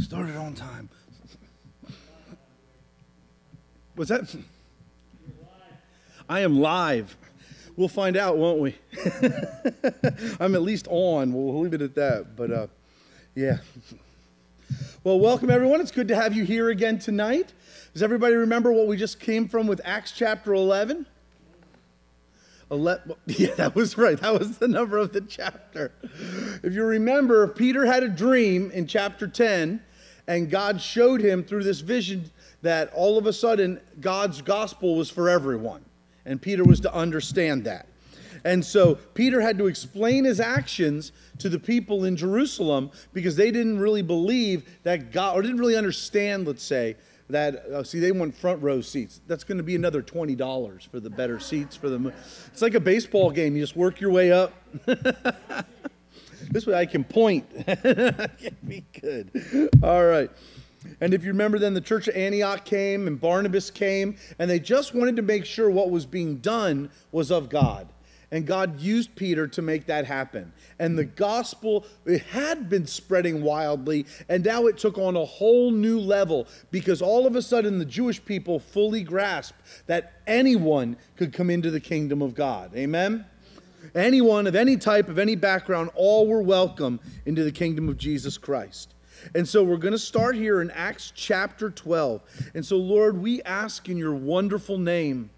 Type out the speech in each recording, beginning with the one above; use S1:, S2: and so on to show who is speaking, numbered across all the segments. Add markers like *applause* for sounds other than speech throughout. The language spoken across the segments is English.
S1: Started on time. Was that? I am live. We'll find out, won't we? *laughs* I'm at least on. We'll leave it at that. But uh, yeah. Well, welcome everyone. It's good to have you here again tonight. Does everybody remember what we just came from with Acts chapter 11? Ele- *laughs* yeah, that was right. That was the number of the chapter. If you remember, Peter had a dream in chapter 10, and God showed him through this vision that all of a sudden God's gospel was for everyone. And Peter was to understand that. And so Peter had to explain his actions to the people in Jerusalem because they didn't really believe that God, or didn't really understand, let's say, that uh, see they want front row seats that's going to be another $20 for the better seats for them it's like a baseball game you just work your way up *laughs* this way i can point *laughs* be good all right and if you remember then the church of antioch came and barnabas came and they just wanted to make sure what was being done was of god and God used Peter to make that happen. And the gospel, it had been spreading wildly, and now it took on a whole new level because all of a sudden the Jewish people fully grasped that anyone could come into the kingdom of God. Amen? Anyone of any type, of any background, all were welcome into the kingdom of Jesus Christ. And so we're going to start here in Acts chapter 12. And so, Lord, we ask in your wonderful name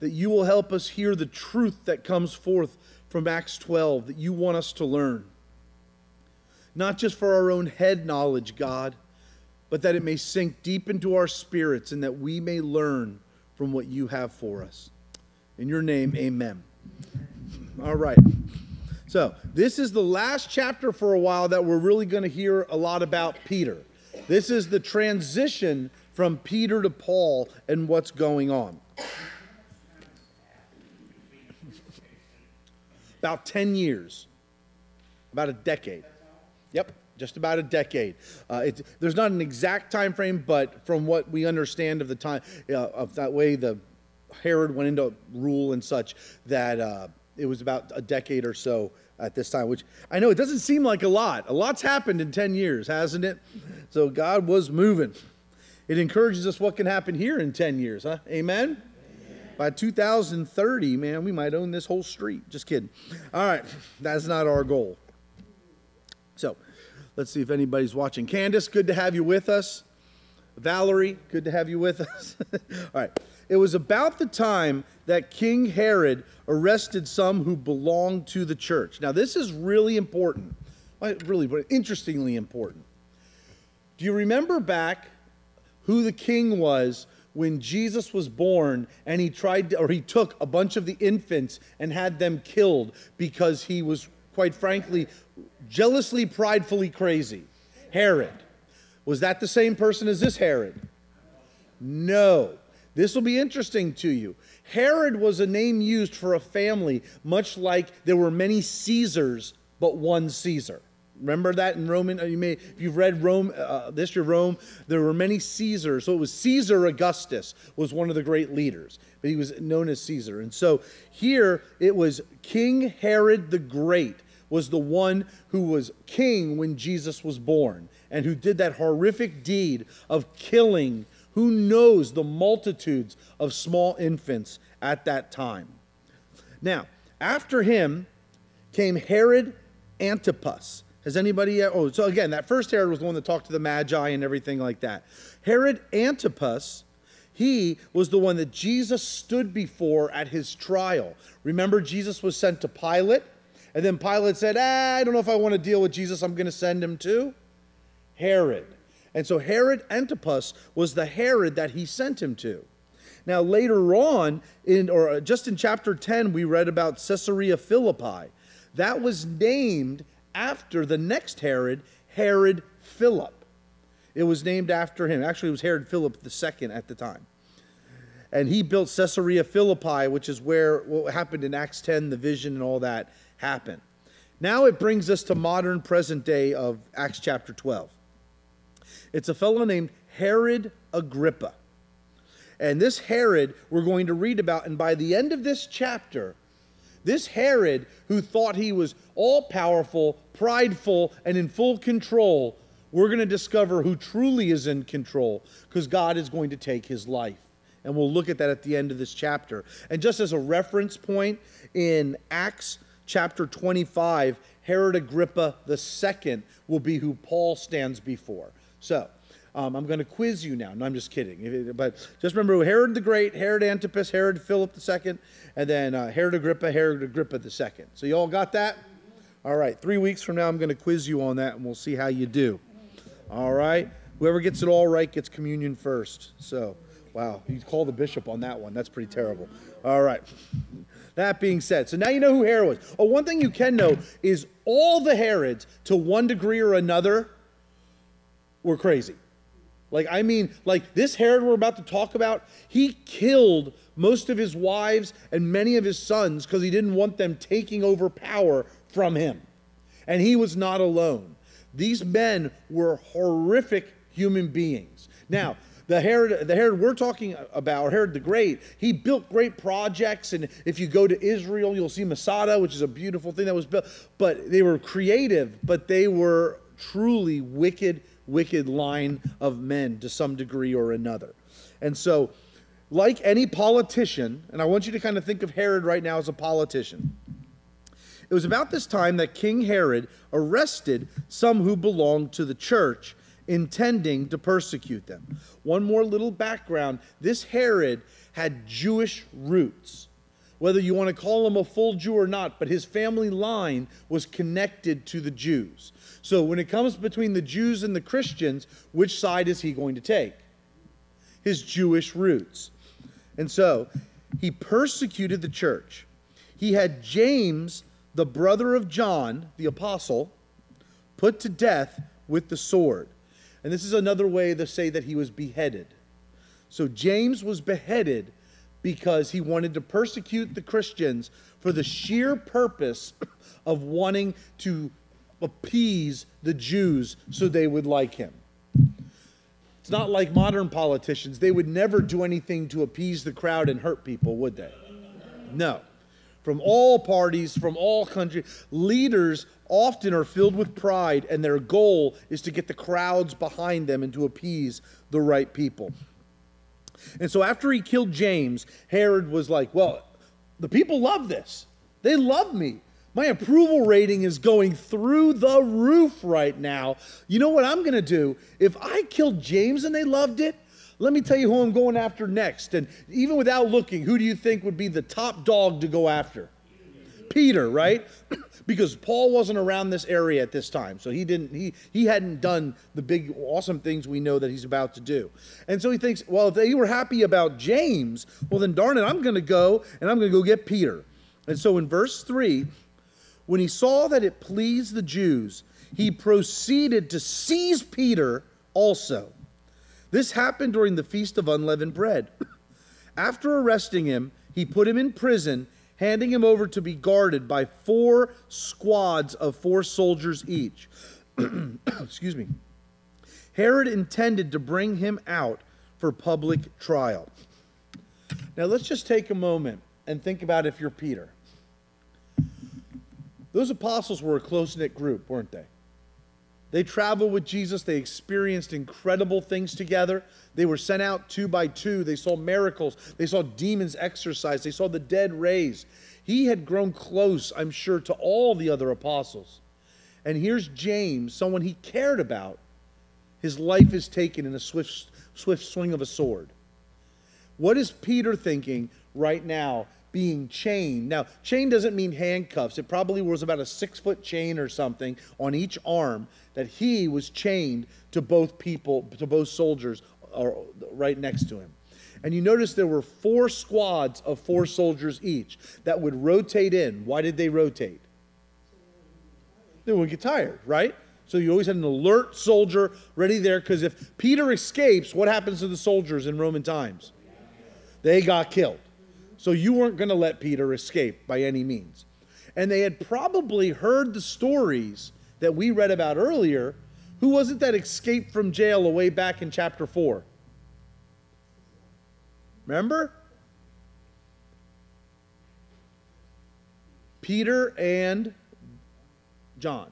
S1: that you will help us hear the truth that comes forth from Acts 12 that you want us to learn. Not just for our own head knowledge, God, but that it may sink deep into our spirits and that we may learn from what you have for us. In your name, amen. All right. So, this is the last chapter for a while that we're really going to hear a lot about Peter. This is the transition from Peter to Paul and what's going on. about 10 years, about a decade. Yep, just about a decade. Uh, there's not an exact time frame, but from what we understand of the time, uh, of that way the Herod went into rule and such, that uh, it was about a decade or so at this time, which I know it doesn't seem like a lot. A lot's happened in 10 years, hasn't it? So God was moving. It encourages us what can happen here in 10 years, huh? Amen? By 2030, man, we might own this whole street. Just kidding. All right, that's not our goal. So, let's see if anybody's watching. Candace, good to have you with us. Valerie, good to have you with us. *laughs* All right. It was about the time that King Herod arrested some who belonged to the church. Now, this is really important. Really, but interestingly important. Do you remember back who the king was when Jesus was born and he tried to, or he took a bunch of the infants and had them killed because he was quite frankly jealously pridefully crazy. Herod. Was that the same person as this Herod? No. This will be interesting to you. Herod was a name used for a family, much like there were many Caesars, but one Caesar. Remember that in Roman, uh, you may, if you've read Rome, uh, this year Rome, there were many Caesars. So it was Caesar Augustus was one of the great leaders, but he was known as Caesar. And so here it was King Herod the Great was the one who was king when Jesus was born and who did that horrific deed of killing who knows the multitudes of small infants at that time. Now, after him came Herod Antipas has anybody? Oh, so again, that first Herod was the one that talked to the Magi and everything like that. Herod Antipas, he was the one that Jesus stood before at his trial. Remember, Jesus was sent to Pilate, and then Pilate said, ah, I don't know if I want to deal with Jesus. I'm going to send him to Herod. And so Herod Antipas was the Herod that he sent him to. Now, later on, in, or just in chapter 10, we read about Caesarea Philippi. That was named after the next Herod, Herod Philip. It was named after him. Actually, it was Herod Philip II at the time. And he built Caesarea Philippi, which is where what happened in Acts 10, the vision and all that happened. Now it brings us to modern present day of Acts chapter 12. It's a fellow named Herod Agrippa. And this Herod we're going to read about, and by the end of this chapter, this Herod, who thought he was all powerful, prideful, and in full control, we're going to discover who truly is in control because God is going to take his life. And we'll look at that at the end of this chapter. And just as a reference point, in Acts chapter 25, Herod Agrippa II will be who Paul stands before. So, um, I'm going to quiz you now. No, I'm just kidding. But just remember Herod the Great, Herod Antipas, Herod Philip II, and then uh, Herod Agrippa, Herod Agrippa II. So, you all got that? All right. Three weeks from now, I'm going to quiz you on that, and we'll see how you do. All right. Whoever gets it all right gets communion first. So, wow, you call the bishop on that one. That's pretty terrible. All right. That being said, so now you know who Herod was. Oh, one thing you can know is all the Herods, to one degree or another, were crazy. Like, I mean, like this Herod we're about to talk about, he killed most of his wives and many of his sons because he didn't want them taking over power from him. And he was not alone. These men were horrific human beings. Now, the Herod, the Herod we're talking about, Herod the Great, he built great projects. And if you go to Israel, you'll see Masada, which is a beautiful thing that was built. But they were creative, but they were truly wicked, wicked line of men to some degree or another. And so, like any politician, and I want you to kind of think of Herod right now as a politician. It was about this time that King Herod arrested some who belonged to the church intending to persecute them. One more little background this Herod had Jewish roots. Whether you want to call him a full Jew or not, but his family line was connected to the Jews. So when it comes between the Jews and the Christians, which side is he going to take? His Jewish roots. And so he persecuted the church. He had James, the brother of John, the apostle, put to death with the sword. And this is another way to say that he was beheaded. So James was beheaded because he wanted to persecute the Christians for the sheer purpose of wanting to appease the Jews so they would like him. It's not like modern politicians. They would never do anything to appease the crowd and hurt people, would they? No. From all parties, from all countries, leaders often are filled with pride, and their goal is to get the crowds behind them and to appease the right people. And so after he killed James, Herod was like, Well, the people love this. They love me. My approval rating is going through the roof right now. You know what I'm going to do? If I killed James and they loved it, let me tell you who I'm going after next. And even without looking, who do you think would be the top dog to go after? Peter, right? *coughs* because Paul wasn't around this area at this time. So he didn't he he hadn't done the big awesome things we know that he's about to do. And so he thinks, well, if they were happy about James, well then darn it, I'm going to go and I'm going to go get Peter. And so in verse 3, when he saw that it pleased the Jews, he proceeded to seize Peter also. This happened during the feast of unleavened bread. After arresting him, he put him in prison handing him over to be guarded by four squads of four soldiers each. *clears throat* Excuse me. Herod intended to bring him out for public trial. Now let's just take a moment and think about if you're Peter. Those apostles were a close knit group, weren't they? They traveled with Jesus. They experienced incredible things together. They were sent out two by two. They saw miracles. They saw demons exorcised. They saw the dead raised. He had grown close, I'm sure, to all the other apostles. And here's James, someone he cared about. His life is taken in a swift, swift swing of a sword. What is Peter thinking right now being chained. Now, chain doesn't mean handcuffs. It probably was about a six foot chain or something on each arm that he was chained to both people, to both soldiers uh, right next to him. And you notice there were four squads of four soldiers each that would rotate in. Why did they rotate? They wouldn't get tired, right? So you always had an alert soldier ready there because if Peter escapes, what happens to the soldiers in Roman times? They got killed. So you weren't going to let Peter escape by any means. And they had probably heard the stories that we read about earlier. Who was it that escaped from jail away back in chapter 4? Remember? Peter and John.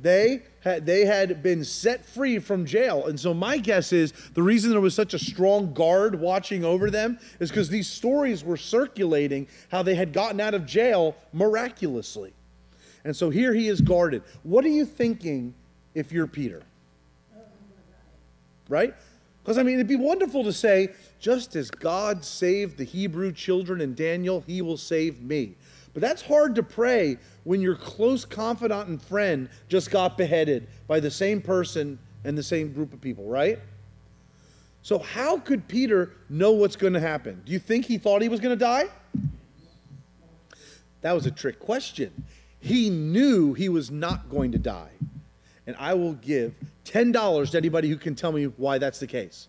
S1: They they had been set free from jail. And so my guess is the reason there was such a strong guard watching over them is because these stories were circulating how they had gotten out of jail miraculously. And so here he is guarded. What are you thinking if you're Peter? Right? Because, I mean, it'd be wonderful to say, just as God saved the Hebrew children and Daniel, he will save me. But that's hard to pray when your close confidant and friend just got beheaded by the same person and the same group of people, right? So, how could Peter know what's going to happen? Do you think he thought he was going to die? That was a trick question. He knew he was not going to die. And I will give $10 to anybody who can tell me why that's the case.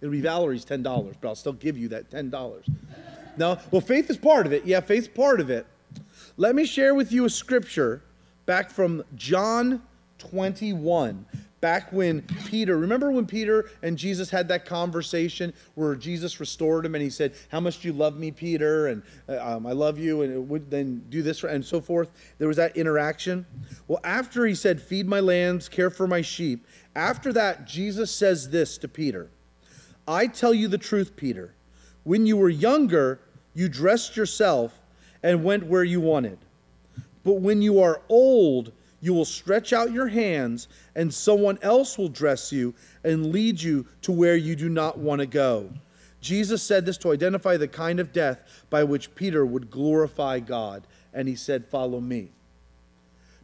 S1: It'll be Valerie's $10, but I'll still give you that $10. No? Well, faith is part of it. Yeah, faith's part of it. Let me share with you a scripture back from John 21 back when Peter, remember when Peter and Jesus had that conversation where Jesus restored him and he said, How much do you love me, Peter? And uh, um, I love you, and it would then do this, and so forth. There was that interaction. Well, after he said, Feed my lambs, care for my sheep, after that, Jesus says this to Peter I tell you the truth, Peter. When you were younger, you dressed yourself and went where you wanted. But when you are old, you will stretch out your hands, and someone else will dress you and lead you to where you do not want to go. Jesus said this to identify the kind of death by which Peter would glorify God. And he said, Follow me.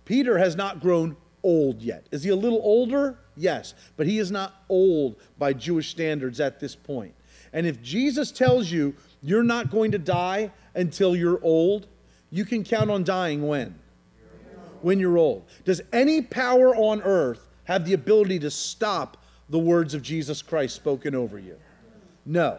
S1: Peter has not grown old yet. Is he a little older? Yes, but he is not old by Jewish standards at this point. And if Jesus tells you you're not going to die until you're old. You can count on dying when? When you're old. Does any power on earth have the ability to stop the words of Jesus Christ spoken over you? No.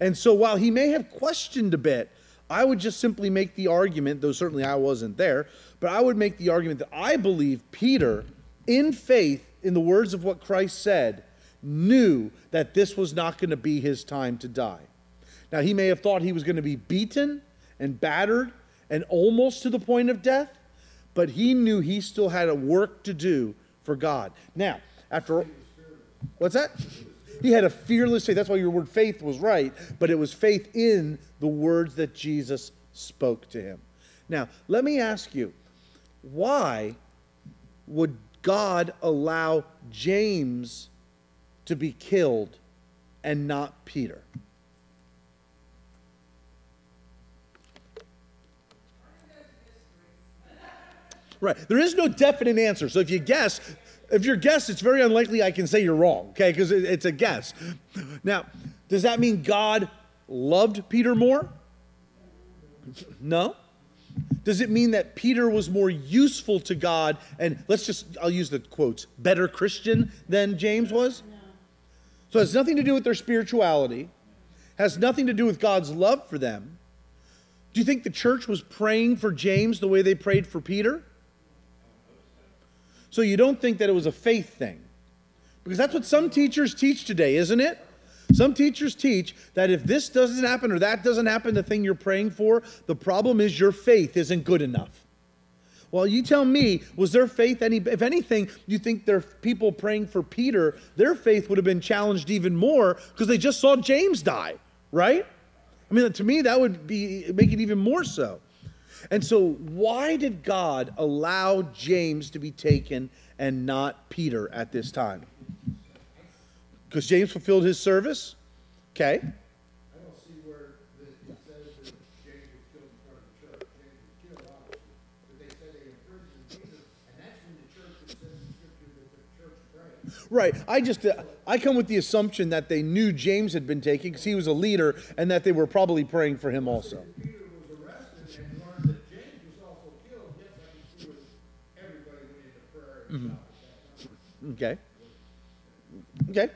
S1: And so while he may have questioned a bit, I would just simply make the argument, though certainly I wasn't there, but I would make the argument that I believe Peter, in faith in the words of what Christ said, knew that this was not going to be his time to die. Now, he may have thought he was going to be beaten and battered and almost to the point of death, but he knew he still had a work to do for God. Now, after what's that? He had a fearless faith. That's why your word faith was right, but it was faith in the words that Jesus spoke to him. Now, let me ask you, why would God allow James to be killed and not Peter? Right. There is no definite answer. So if you guess, if you're guess, it's very unlikely I can say you're wrong, okay? Because it's a guess. Now, does that mean God loved Peter more? No. Does it mean that Peter was more useful to God and let's just, I'll use the quotes, better Christian than James was? No. So it has nothing to do with their spirituality, has nothing to do with God's love for them. Do you think the church was praying for James the way they prayed for Peter? So you don't think that it was a faith thing. Because that's what some teachers teach today, isn't it? Some teachers teach that if this doesn't happen or that doesn't happen, the thing you're praying for, the problem is your faith isn't good enough. Well, you tell me, was their faith any, if anything, you think their people praying for Peter, their faith would have been challenged even more because they just saw James die, right? I mean, to me, that would be make it even more so. And so, why did God allow James to be taken and not Peter at this time? Because James fulfilled his service? Okay. Right. I just uh, I come with the assumption that they knew James had been taken because he was a leader, and that they were probably praying for him also. Mm-hmm. Okay. Okay.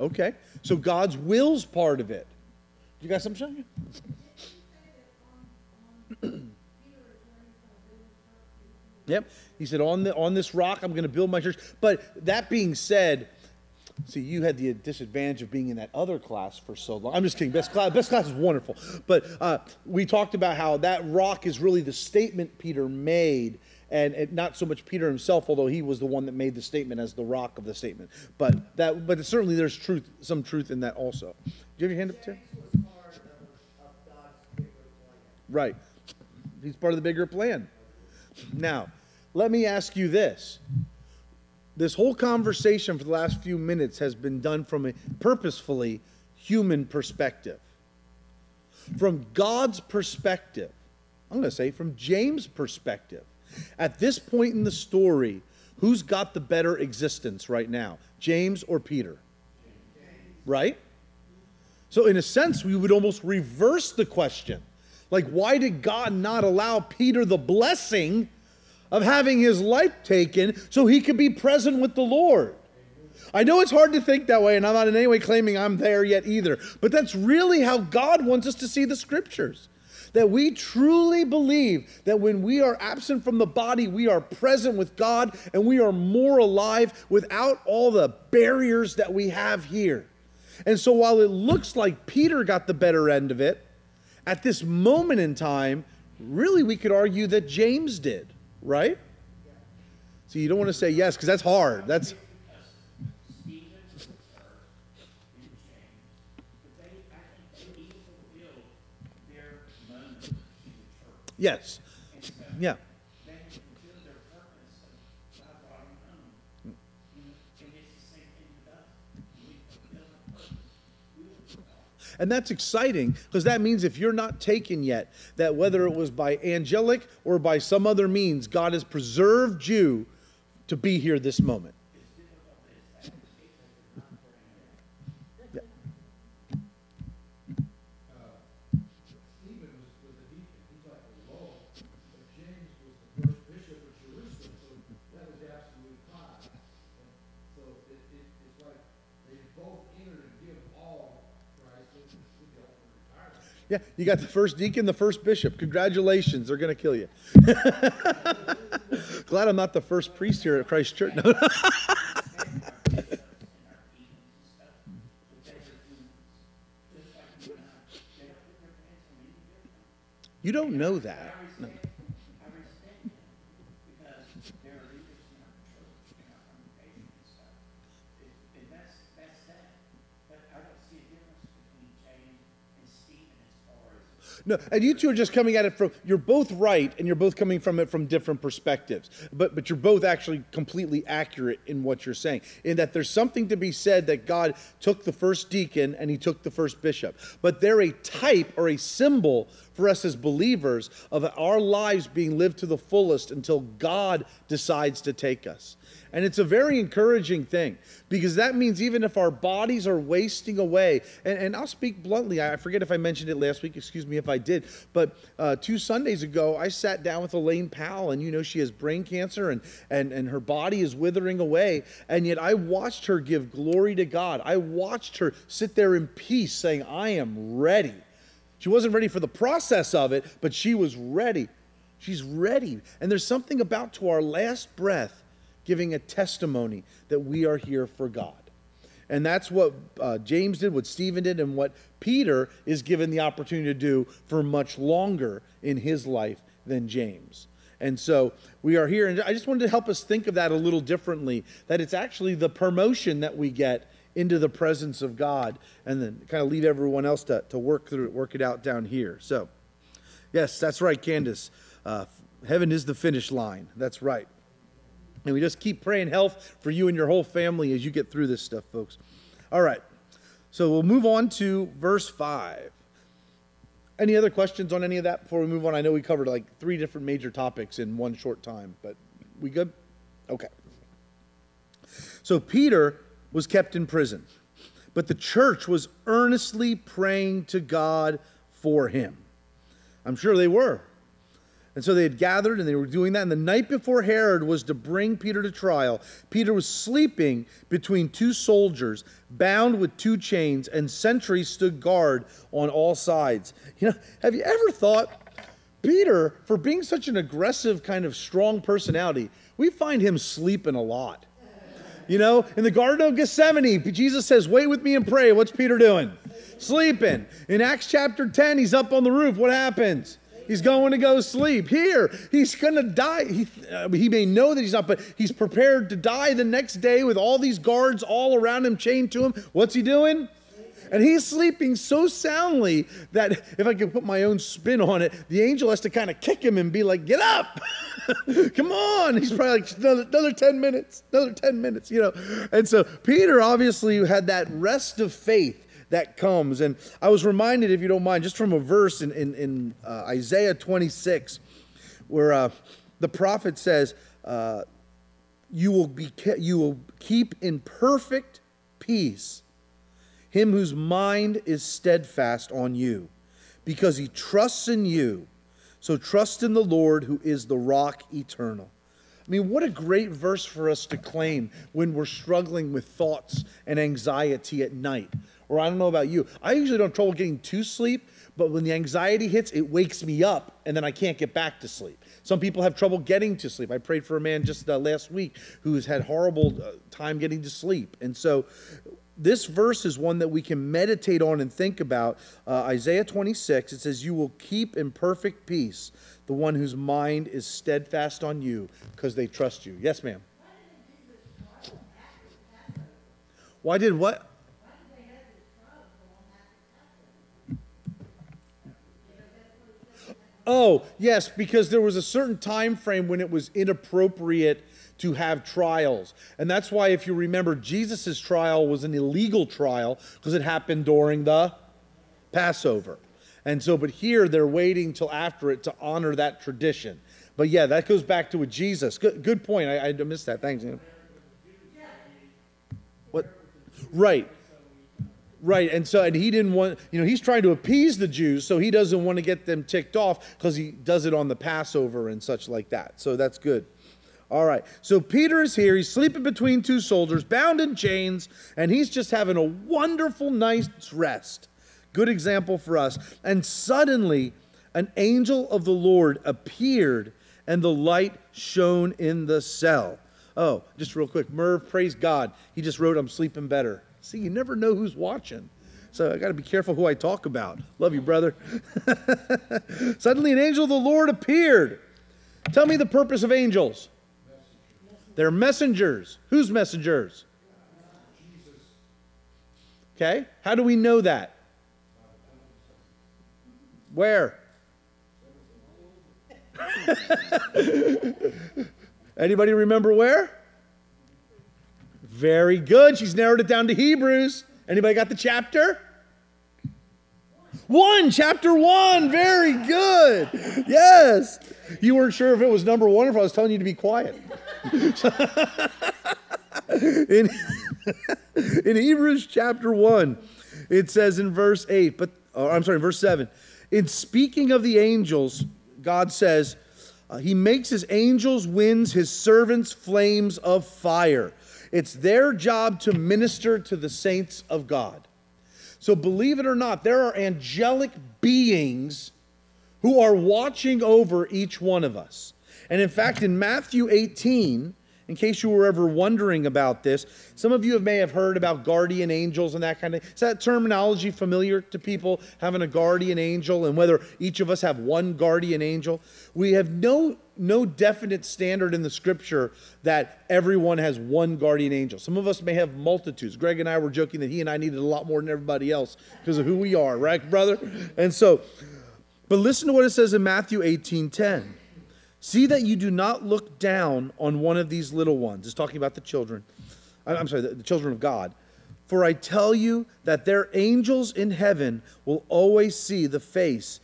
S1: Okay. So God's will's part of it. You got something? Yep. He said, on, the, on this rock, I'm going to build my church. But that being said, See, you had the disadvantage of being in that other class for so long. I'm just kidding. Best class, best class is wonderful. But uh, we talked about how that rock is really the statement Peter made, and it, not so much Peter himself, although he was the one that made the statement as the rock of the statement. But that, but certainly there's truth, some truth in that also. Do you have your hand up, Tim? Right. He's part of the bigger plan. Now, let me ask you this this whole conversation for the last few minutes has been done from a purposefully human perspective. From God's perspective, I'm going to say from James' perspective. At this point in the story, who's got the better existence right now, James or Peter? Right? So, in a sense, we would almost reverse the question. Like, why did God not allow Peter the blessing of having his life taken so he could be present with the Lord. I know it's hard to think that way, and I'm not in any way claiming I'm there yet either, but that's really how God wants us to see the scriptures. That we truly believe that when we are absent from the body, we are present with God and we are more alive without all the barriers that we have here. And so while it looks like Peter got the better end of it, at this moment in time, really we could argue that James did right? So you don't want to say yes because that's hard. That's Yes. Yeah. And that's exciting because that means if you're not taken yet, that whether it was by angelic or by some other means, God has preserved you to be here this moment. Yeah, you got the first deacon, the first bishop. Congratulations, they're going to kill you. *laughs* Glad I'm not the first priest here at Christ Church. No. *laughs* you don't know that. No. And you two are just coming at it from, you're both right and you're both coming from it from different perspectives. But, but you're both actually completely accurate in what you're saying, in that there's something to be said that God took the first deacon and he took the first bishop. But they're a type or a symbol for us as believers of our lives being lived to the fullest until God decides to take us. And it's a very encouraging thing because that means even if our bodies are wasting away, and, and I'll speak bluntly, I forget if I mentioned it last week, excuse me if I did, but uh, two Sundays ago, I sat down with Elaine Powell, and you know, she has brain cancer and, and, and her body is withering away. And yet I watched her give glory to God. I watched her sit there in peace saying, I am ready. She wasn't ready for the process of it, but she was ready. She's ready. And there's something about to our last breath giving a testimony that we are here for God. And that's what uh, James did, what Stephen did, and what Peter is given the opportunity to do for much longer in his life than James. And so we are here, and I just wanted to help us think of that a little differently that it's actually the promotion that we get into the presence of God, and then kind of leave everyone else to, to work through it, work it out down here. So, yes, that's right, Candace. Uh, heaven is the finish line. That's right. And we just keep praying health for you and your whole family as you get through this stuff, folks. All right. So we'll move on to verse 5. Any other questions on any of that before we move on? I know we covered like three different major topics in one short time, but we good? Okay. So Peter was kept in prison, but the church was earnestly praying to God for him. I'm sure they were. And so they had gathered and they were doing that. And the night before Herod was to bring Peter to trial, Peter was sleeping between two soldiers, bound with two chains, and sentries stood guard on all sides. You know, have you ever thought, Peter, for being such an aggressive, kind of strong personality, we find him sleeping a lot. You know, in the Garden of Gethsemane, Jesus says, Wait with me and pray. What's Peter doing? Sleeping. In Acts chapter 10, he's up on the roof. What happens? He's going to go sleep. Here, he's going to die. He, uh, he may know that he's not, but he's prepared to die the next day with all these guards all around him, chained to him. What's he doing? And he's sleeping so soundly that if I could put my own spin on it, the angel has to kind of kick him and be like, Get up! *laughs* Come on! He's probably like, another, another 10 minutes, another 10 minutes, you know. And so Peter obviously had that rest of faith that comes. And I was reminded, if you don't mind, just from a verse in, in, in uh, Isaiah 26, where uh, the prophet says, uh, you, will be you will keep in perfect peace him whose mind is steadfast on you, because he trusts in you. So trust in the Lord, who is the rock eternal. I mean, what a great verse for us to claim when we're struggling with thoughts and anxiety at night. Or I don't know about you. I usually don't trouble getting to sleep, but when the anxiety hits, it wakes me up and then I can't get back to sleep. Some people have trouble getting to sleep. I prayed for a man just uh, last week who's had horrible uh, time getting to sleep. And so this verse is one that we can meditate on and think about. Uh, Isaiah 26, it says, You will keep in perfect peace the one whose mind is steadfast on you because they trust you. Yes, ma'am. Why did what? Oh, yes, because there was a certain time frame when it was inappropriate to have trials. And that's why, if you remember, Jesus' trial was an illegal trial because it happened during the Passover. And so, but here they're waiting till after it to honor that tradition. But yeah, that goes back to with Jesus. Good, good point. I, I missed that. Thanks. What? Right. Right, and so and he didn't want, you know, he's trying to appease the Jews, so he doesn't want to get them ticked off because he does it on the Passover and such like that. So that's good. All right, so Peter is here. He's sleeping between two soldiers, bound in chains, and he's just having a wonderful night's rest. Good example for us. And suddenly, an angel of the Lord appeared, and the light shone in the cell. Oh, just real quick, Merv, praise God. He just wrote, I'm sleeping better. See, you never know who's watching. So I got to be careful who I talk about. Love you, brother. *laughs* Suddenly, an angel of the Lord appeared. Tell me the purpose of angels. They're messengers. Whose messengers? Okay. How do we know that? Where? *laughs* Anybody remember where? Very good. She's narrowed it down to Hebrews. Anybody got the chapter? One, chapter one. Very good. Yes. You weren't sure if it was number one or if I was telling you to be quiet. *laughs* in, *laughs* in Hebrews chapter one, it says in verse 8, but oh, I'm sorry, verse 7. In speaking of the angels, God says, uh, He makes His angels winds, His servants flames of fire. It's their job to minister to the saints of God. So, believe it or not, there are angelic beings who are watching over each one of us. And in fact, in Matthew 18, in case you were ever wondering about this, some of you may have heard about guardian angels and that kind of. Is that terminology familiar to people having a guardian angel and whether each of us have one guardian angel? We have no no definite standard in the scripture that everyone has one guardian angel. Some of us may have multitudes. Greg and I were joking that he and I needed a lot more than everybody else because of who we are, right, brother? And so, but listen to what it says in Matthew 18 10. See that you do not look down on one of these little ones. It's talking about the children. I'm sorry, the children of God. For I tell you that their angels in heaven will always see the face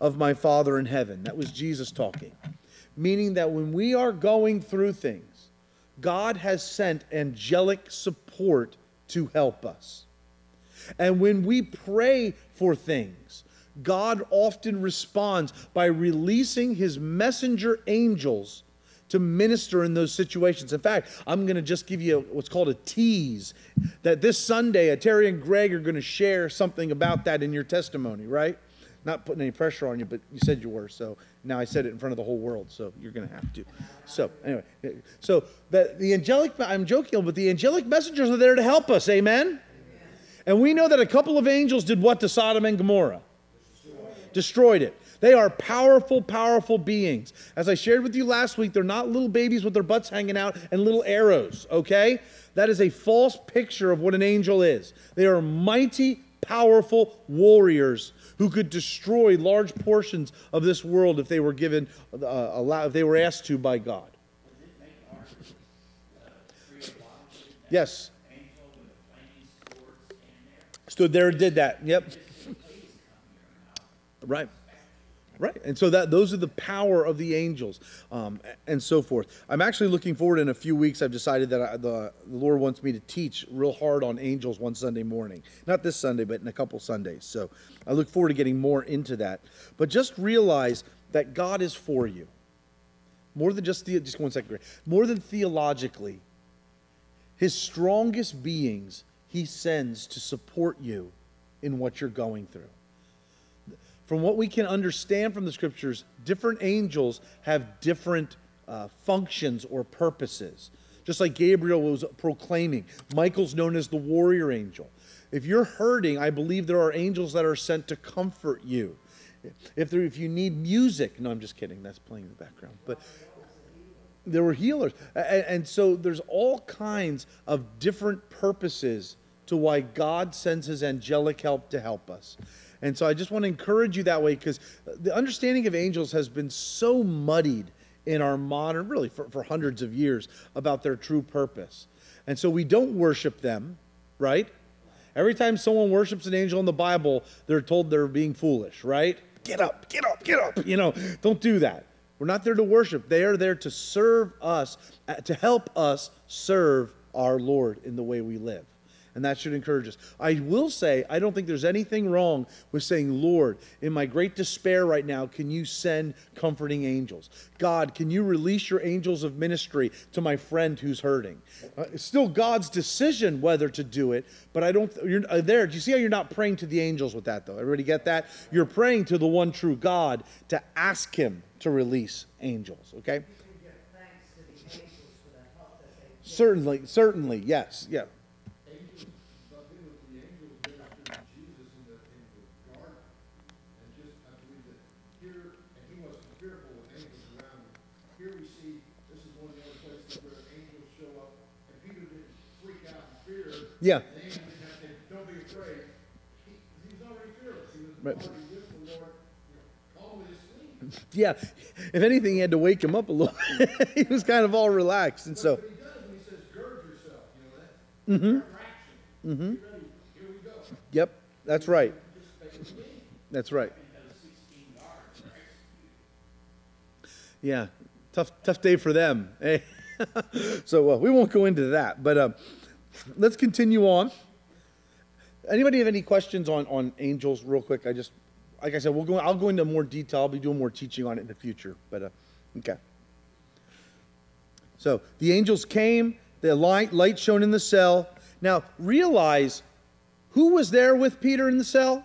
S1: of my Father in heaven. That was Jesus talking. Meaning that when we are going through things, God has sent angelic support to help us. And when we pray for things, God often responds by releasing his messenger angels to minister in those situations. In fact, I'm going to just give you what's called a tease that this Sunday, Terry and Greg are going to share something about that in your testimony, right? Not putting any pressure on you, but you said you were, so now I said it in front of the whole world, so you're going to have to. So anyway, so the, the angelic, I'm joking, but the angelic messengers are there to help us, amen? And we know that a couple of angels did what to Sodom and Gomorrah? Destroyed it. They are powerful, powerful beings. As I shared with you last week, they're not little babies with their butts hanging out and little arrows, okay? That is a false picture of what an angel is. They are mighty, powerful warriors who could destroy large portions of this world if they were given, uh, if they were asked to by God. Yes. Stood there and did that. Yep. Right. Right, and so that those are the power of the angels, um, and so forth. I'm actually looking forward. In a few weeks, I've decided that I, the, the Lord wants me to teach real hard on angels one Sunday morning. Not this Sunday, but in a couple Sundays. So I look forward to getting more into that. But just realize that God is for you, more than just the, just one second. More than theologically, His strongest beings He sends to support you in what you're going through from what we can understand from the scriptures, different angels have different uh, functions or purposes. Just like Gabriel was proclaiming, Michael's known as the warrior angel. If you're hurting, I believe there are angels that are sent to comfort you. If, there, if you need music, no, I'm just kidding, that's playing in the background. But there were healers. And, and so there's all kinds of different purposes to why God sends his angelic help to help us. And so I just want to encourage you that way because the understanding of angels has been so muddied in our modern, really for, for hundreds of years, about their true purpose. And so we don't worship them, right? Every time someone worships an angel in the Bible, they're told they're being foolish, right? Get up, get up, get up. You know, don't do that. We're not there to worship. They are there to serve us, uh, to help us serve our Lord in the way we live and that should encourage us. I will say, I don't think there's anything wrong with saying, Lord, in my great despair right now, can you send comforting angels? God, can you release your angels of ministry to my friend who's hurting? Uh, it's still God's decision whether to do it, but I don't, you're uh, there. Do you see how you're not praying to the angels with that, though? Everybody get that? You're praying to the one true God to ask Him to release angels, okay? Certainly, certainly, yes, yeah. Was right. already with the Lord. You know, yeah. If anything, he had to wake him up a little. *laughs* he was kind of all relaxed, and so. Mm-hmm. Mm-hmm. Yep, that's right. That's right. Yeah, tough, tough day for them. Hey, *laughs* so uh, we won't go into that, but. Uh, let's continue on. Anybody have any questions on, on angels, real quick? I just, like I said, we'll go. I'll go into more detail. I'll be doing more teaching on it in the future. But uh, okay. So the angels came. The light light shone in the cell. Now realize who was there with Peter in the cell.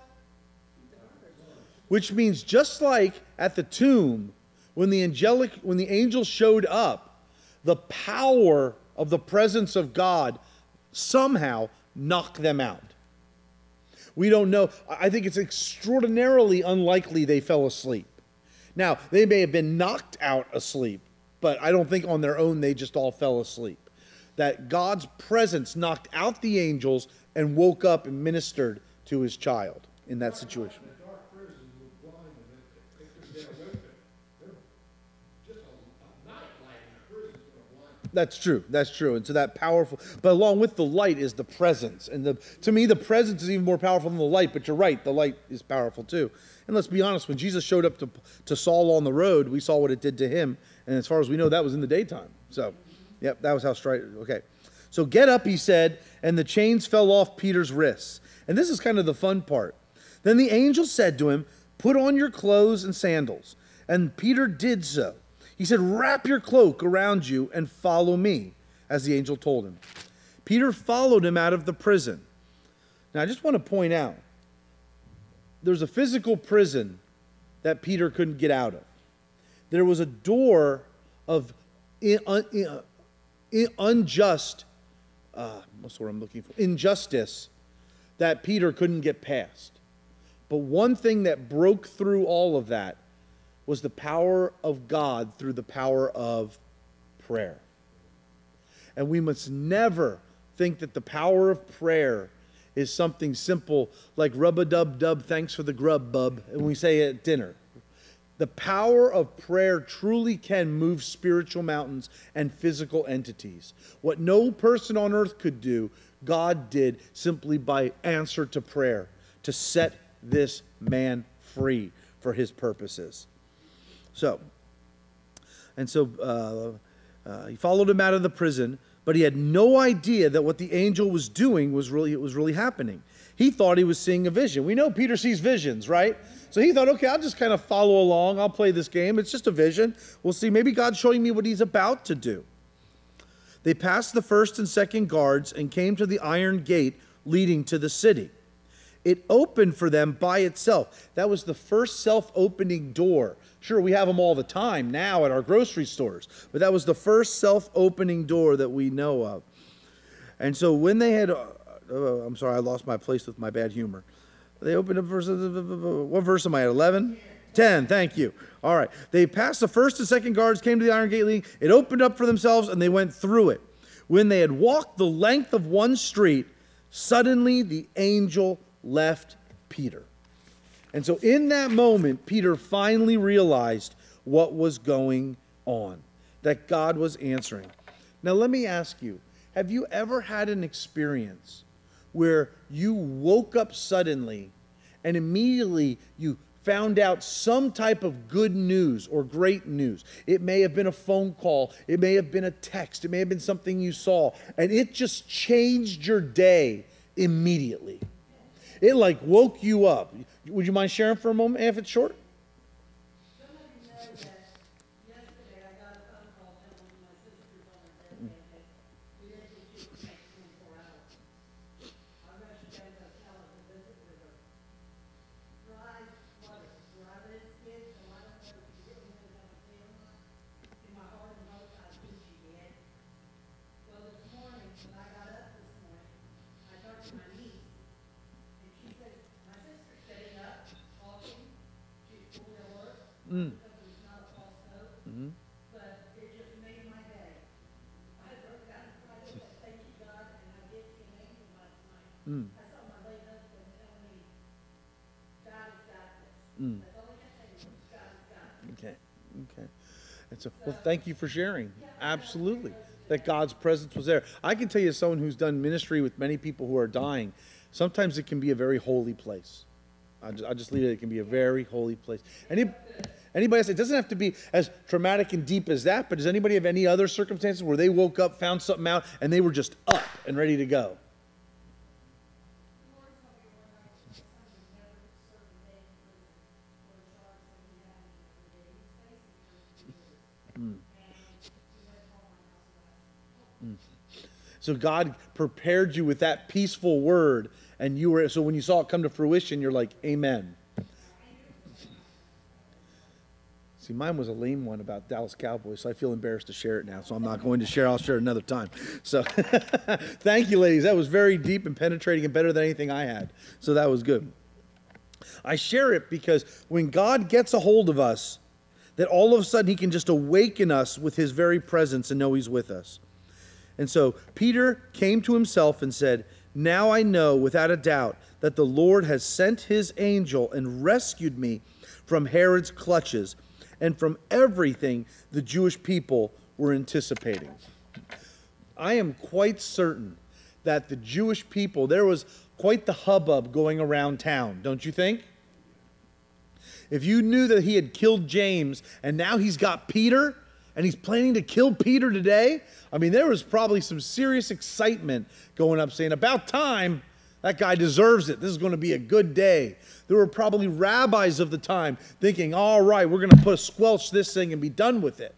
S1: Which means just like at the tomb, when the angelic, when the angels showed up, the power of the presence of God somehow knock them out. We don't know. I think it's extraordinarily unlikely they fell asleep. Now, they may have been knocked out asleep, but I don't think on their own they just all fell asleep. That God's presence knocked out the angels and woke up and ministered to his child in that situation. That's true. That's true. And so that powerful, but along with the light is the presence. And the, to me, the presence is even more powerful than the light, but you're right, the light is powerful too. And let's be honest, when Jesus showed up to, to Saul on the road, we saw what it did to him. And as far as we know, that was in the daytime. So, yep, that was how straight, okay. So get up, he said, and the chains fell off Peter's wrists. And this is kind of the fun part. Then the angel said to him, Put on your clothes and sandals. And Peter did so. He said, Wrap your cloak around you and follow me, as the angel told him. Peter followed him out of the prison. Now, I just want to point out there's a physical prison that Peter couldn't get out of. There was a door of unjust, uh, what's the word I'm looking for? Injustice that Peter couldn't get past. But one thing that broke through all of that was the power of God through the power of prayer. And we must never think that the power of prayer is something simple like rub a dub dub, thanks for the grub, bub, and we say at dinner. The power of prayer truly can move spiritual mountains and physical entities. What no person on earth could do, God did simply by answer to prayer to set this man free for his purposes. So, and so uh, uh, he followed him out of the prison, but he had no idea that what the angel was doing was really it was really happening. He thought he was seeing a vision. We know Peter sees visions, right? So he thought, okay, I'll just kind of follow along. I'll play this game. It's just a vision. We'll see. Maybe God's showing me what he's about to do. They passed the first and second guards and came to the iron gate leading to the city. It opened for them by itself. That was the first self opening door. Sure, we have them all the time now at our grocery stores, but that was the first self opening door that we know of. And so when they had, uh, uh, I'm sorry, I lost my place with my bad humor. They opened up verse, what verse am I at? 11? 10, thank you. All right. They passed the first and second guards, came to the iron gate leading. It opened up for themselves, and they went through it. When they had walked the length of one street, suddenly the angel left Peter. And so, in that moment, Peter finally realized what was going on, that God was answering. Now, let me ask you have you ever had an experience where you woke up suddenly and immediately you found out some type of good news or great news. It may have been a phone call, it may have been a text, it may have been something you saw, and it just changed your day immediately. It like woke you up. Would you mind sharing for a moment if it's short? Thank you for sharing. Absolutely. That God's presence was there. I can tell you, as someone who's done ministry with many people who are dying, sometimes it can be a very holy place. I'll just, I'll just leave it. It can be a very holy place. Any, Anybody else? It doesn't have to be as traumatic and deep as that, but does anybody have any other circumstances where they woke up, found something out, and they were just up and ready to go? So God prepared you with that peaceful word, and you were so when you saw it come to fruition, you're like, Amen. See, mine was a lame one about Dallas Cowboys, so I feel embarrassed to share it now. So I'm not going to share. I'll share it another time. So *laughs* thank you, ladies. That was very deep and penetrating and better than anything I had. So that was good. I share it because when God gets a hold of us, that all of a sudden he can just awaken us with his very presence and know he's with us. And so Peter came to himself and said, Now I know without a doubt that the Lord has sent his angel and rescued me from Herod's clutches and from everything the Jewish people were anticipating. I am quite certain that the Jewish people, there was quite the hubbub going around town, don't you think? If you knew that he had killed James and now he's got Peter and he's planning to kill Peter today, I mean, there was probably some serious excitement going up saying, About time, that guy deserves it. This is going to be a good day. There were probably rabbis of the time thinking, all right, we're going to put a squelch this thing and be done with it.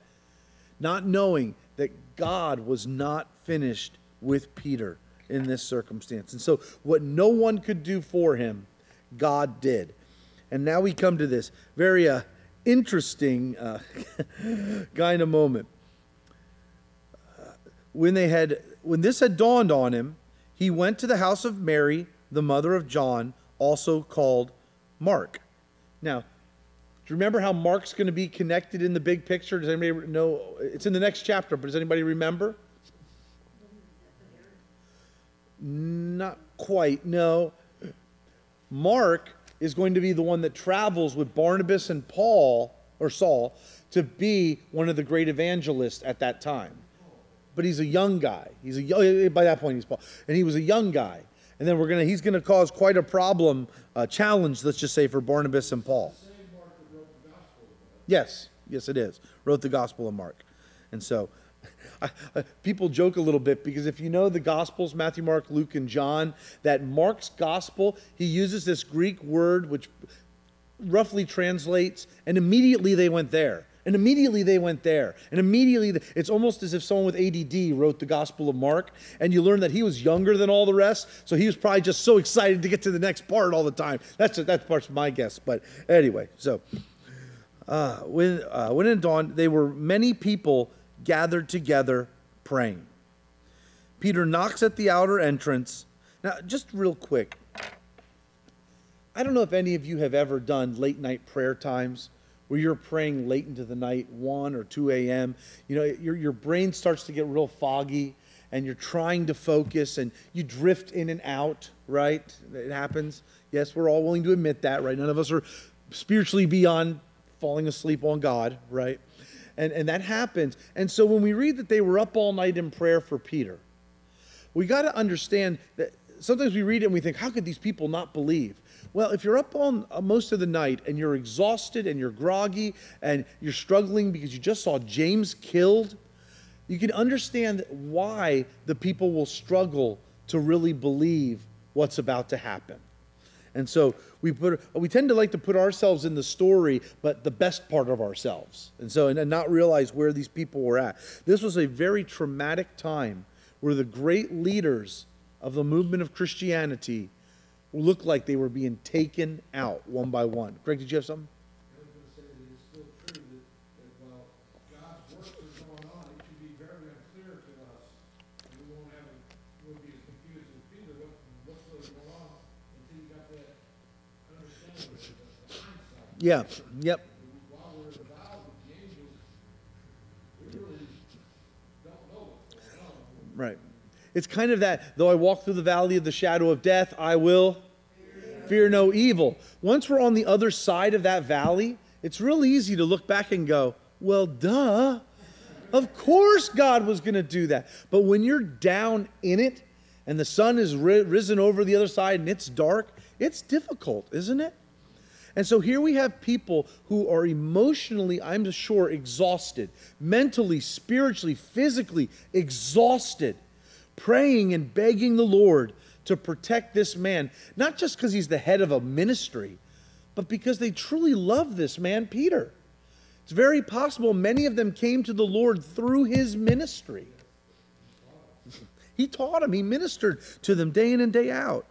S1: Not knowing that God was not finished with Peter in this circumstance. And so, what no one could do for him, God did. And now we come to this very uh, interesting uh, *laughs* in a moment. Uh, when they had, when this had dawned on him, he went to the house of Mary, the mother of John, also called Mark. Now, do you remember how Mark's going to be connected in the big picture? Does anybody know? It's in the next chapter, but does anybody remember? Not quite, no. Mark is going to be the one that travels with Barnabas and Paul, or Saul, to be one of the great evangelists at that time. But he's a young guy. He's a by that point he's Paul, and he was a young guy. And then we're gonna he's gonna cause quite a problem, uh, challenge, let's just say, for Barnabas and Paul. Yes, yes, it is. Wrote the Gospel of Mark, and so I, people joke a little bit because if you know the Gospels, Matthew, Mark, Luke, and John, that Mark's Gospel, he uses this Greek word which roughly translates, and immediately they went there. And immediately they went there. And immediately, it's almost as if someone with ADD wrote the Gospel of Mark, and you learn that he was younger than all the rest, so he was probably just so excited to get to the next part all the time. That's that's part's of my guess. But anyway, so uh, when uh, when it dawned, they were many people gathered together praying. Peter knocks at the outer entrance. Now, just real quick, I don't know if any of you have ever done late night prayer times where you're praying late into the night, 1 or 2 a.m. You know, your, your brain starts to get real foggy and you're trying to focus and you drift in and out, right? It happens. Yes, we're all willing to admit that, right? None of us are spiritually beyond falling asleep on God, right? And, and that happens. And so when we read that they were up all night in prayer for Peter, we got to understand that sometimes we read it and we think, how could these people not believe? Well, if you're up on uh, most of the night and you're exhausted and you're groggy and you're struggling because you just saw James killed, you can understand why the people will struggle to really believe what's about to happen. And so we put we tend to like to put ourselves in the story, but the best part of ourselves. And so and, and not realize where these people were at. This was a very traumatic time where the great leaders of the movement of Christianity looked like they were being taken out one by one. Greg, did you have something? Yeah, yep. Right. It's kind of that, though I walk through the valley of the shadow of death, I will fear no evil. Once we're on the other side of that valley, it's real easy to look back and go, well, duh. Of course God was going to do that. But when you're down in it and the sun is risen over the other side and it's dark, it's difficult, isn't it? And so here we have people who are emotionally, I'm sure, exhausted, mentally, spiritually, physically exhausted, praying and begging the Lord to protect this man, not just because he's the head of a ministry, but because they truly love this man, Peter. It's very possible many of them came to the Lord through his ministry. *laughs* He taught them, he ministered to them day in and day out.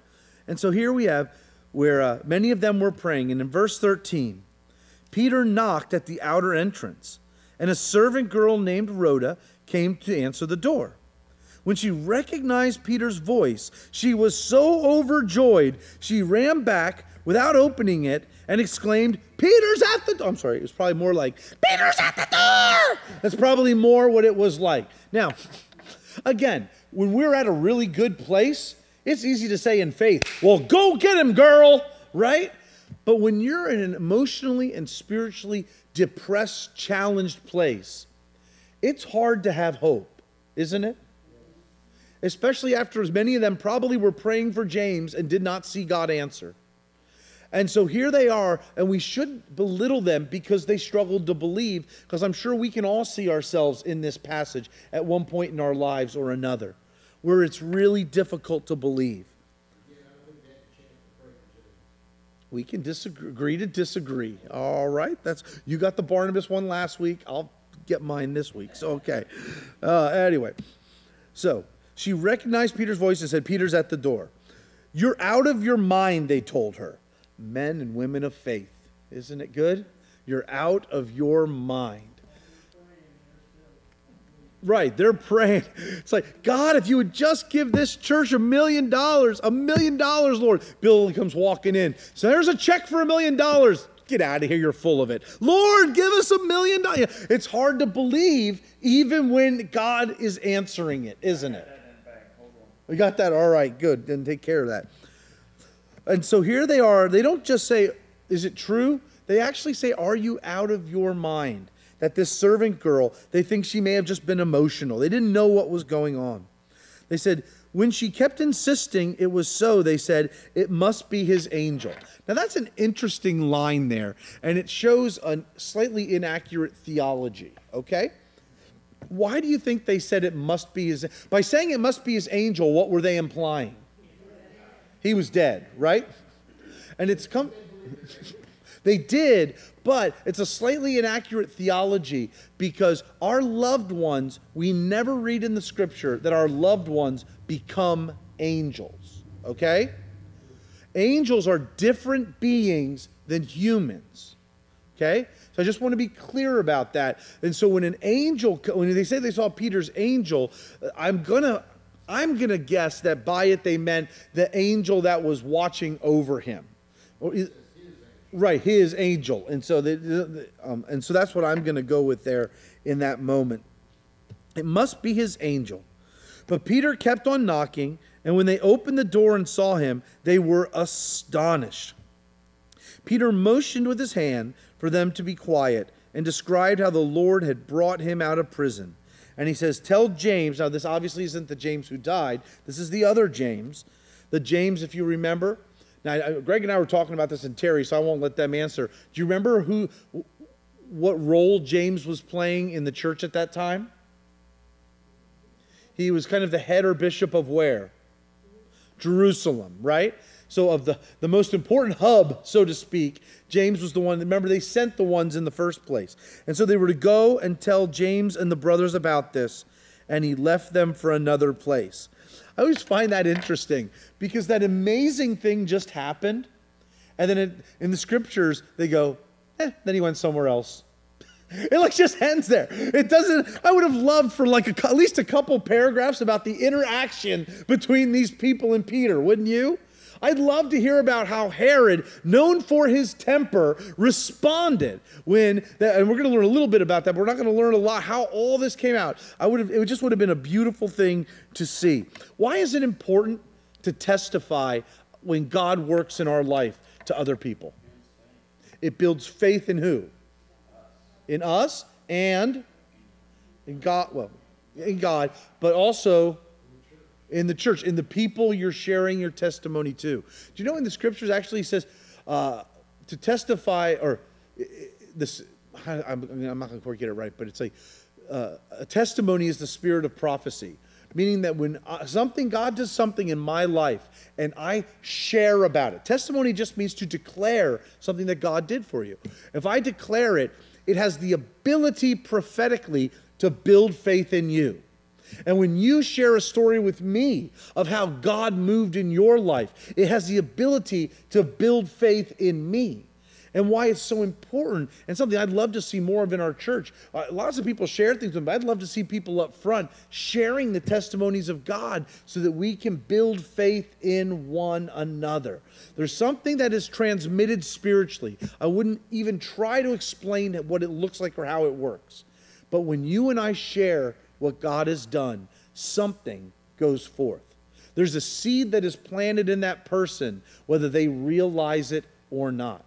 S1: And so here we have where uh, many of them were praying. And in verse 13, Peter knocked at the outer entrance, and a servant girl named Rhoda came to answer the door. When she recognized Peter's voice, she was so overjoyed, she ran back without opening it and exclaimed, Peter's at the door. I'm sorry, it was probably more like, Peter's at the door. That's probably more what it was like. Now, again, when we're at a really good place, it's easy to say in faith, well, go get him, girl, right? But when you're in an emotionally and spiritually depressed, challenged place, it's hard to have hope, isn't it? Especially after as many of them probably were praying for James and did not see God answer. And so here they are, and we shouldn't belittle them because they struggled to believe, because I'm sure we can all see ourselves in this passage at one point in our lives or another where it's really difficult to believe. We can disagree to disagree. All right, that's you got the Barnabas one last week. I'll get mine this week. So okay. Uh, anyway, so she recognized Peter's voice and said, "Peter's at the door." You're out of your mind, they told her. men and women of faith. Isn't it good? You're out of your mind. Right, they're praying. It's like, God, if you would just give this church a million dollars, a million dollars, Lord. Bill comes walking in. So there's a check for a million dollars. Get out of here, you're full of it. Lord, give us a million dollars. It's hard to believe even when God is answering it, isn't it? We got that? All right, good. Then take care of that. And so here they are. They don't just say, Is it true? They actually say, Are you out of your mind? That this servant girl, they think she may have just been emotional. They didn't know what was going on. They said, when she kept insisting it was so, they said, it must be his angel. Now, that's an interesting line there, and it shows a slightly inaccurate theology, okay? Why do you think they said it must be his? By saying it must be his angel, what were they implying? He was dead, right? And it's come. *laughs* they did, but it's a slightly inaccurate theology because our loved ones, we never read in the scripture that our loved ones become angels, okay? Angels are different beings than humans, okay? So I just want to be clear about that. And so when an angel, when they say they saw Peter's angel, uh, I'm gonna, I'm gonna guess that by it they meant the angel that was watching over him. Right, his angel, and so the, um, and so that's what I'm going to go with there in that moment. It must be his angel. But Peter kept on knocking, and when they opened the door and saw him, they were astonished. Peter motioned with his hand for them to be quiet and described how the Lord had brought him out of prison. And he says, Tell James, now this obviously isn't the James who died, this is the other James. The James, if you remember, now, Greg and I were talking about this in Terry, so I won't let them answer. Do you remember who, what role James was playing in the church at that time? He was kind of the head or bishop of where? Jerusalem, right? So, of the, the most important hub, so to speak, James was the one. Remember, they sent the ones in the first place. And so they were to go and tell James and the brothers about this, and he left them for another place. I always find that interesting because that amazing thing just happened. And then it, in the scriptures, they go, eh, then he went somewhere else. *laughs* It like just ends there. It doesn't. I would have loved for like a, at least a couple paragraphs about the interaction between these people and Peter, wouldn't you? I'd love to hear about how Herod, known for his temper, responded when, that, and we're going to learn a little bit about that, but we're not going to learn a lot how all this came out. I would have, it just would have been a beautiful thing to see. Why is it important to testify when God works in our life to other people? It builds faith in who? In us and in God, well, in God, but also in the church, in the people you're sharing your testimony to. Do you know in the scriptures actually says uh, to testify, or this, I'm, I'm not going to quite get it right, but it's like uh, a testimony is the spirit of prophecy. Meaning that when uh, something, God does something in my life and I share about it. Testimony just means to declare something that God did for you. If I declare it, it has the ability prophetically to build faith in you. And when you share a story with me of how God moved in your life, it has the ability to build faith in me and why it's so important and something I'd love to see more of in our church. Uh, lots of people share things, but I'd love to see people up front sharing the testimonies of God so that we can build faith in one another. There's something that is transmitted spiritually. I wouldn't even try to explain what it looks like or how it works. But when you and I share what God has done, something goes forth. There's a seed that is planted in that person, whether they realize it or not.